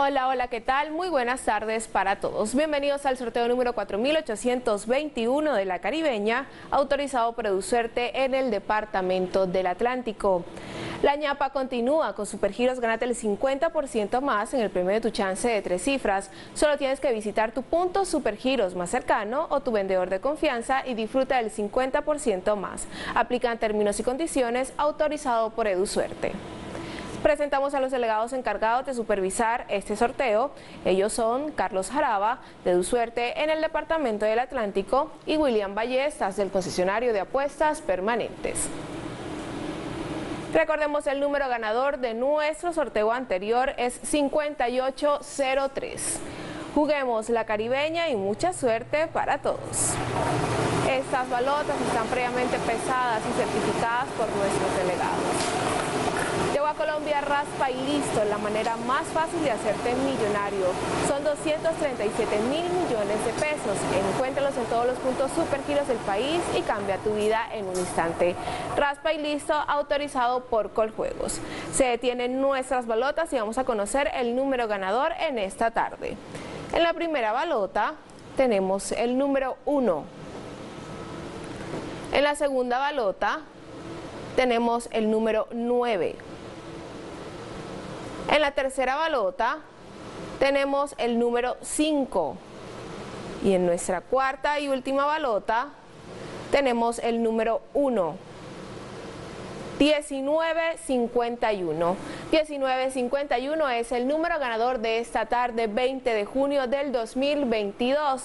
Hola, hola, ¿qué tal? Muy buenas tardes para todos. Bienvenidos al sorteo número 4821 de la Caribeña, autorizado por Edusuerte en el Departamento del Atlántico. La ñapa continúa con Supergiros, ganate el 50% más en el premio de tu chance de tres cifras. Solo tienes que visitar tu punto Supergiros más cercano o tu vendedor de confianza y disfruta del 50% más. Aplican términos y condiciones autorizado por Edusuerte. Presentamos a los delegados encargados de supervisar este sorteo. Ellos son Carlos Jaraba, de Dusuerte en el Departamento del Atlántico, y William Ballestas, del concesionario de apuestas permanentes. Recordemos el número ganador de nuestro sorteo anterior es 5803. Juguemos la caribeña y mucha suerte para todos. Estas balotas están previamente pesadas y certificadas por nuestros delegados. Llegó a Colombia raspa y listo, la manera más fácil de hacerte millonario. Son 237 mil millones de pesos. Encuéntralos en todos los puntos supergiros del país y cambia tu vida en un instante. Raspa y listo, autorizado por Coljuegos. Se detienen nuestras balotas y vamos a conocer el número ganador en esta tarde. En la primera balota tenemos el número 1. En la segunda balota tenemos el número 9. En la tercera balota tenemos el número 5. Y en nuestra cuarta y última balota tenemos el número 1. 1951. 1951 es el número ganador de esta tarde 20 de junio del 2022.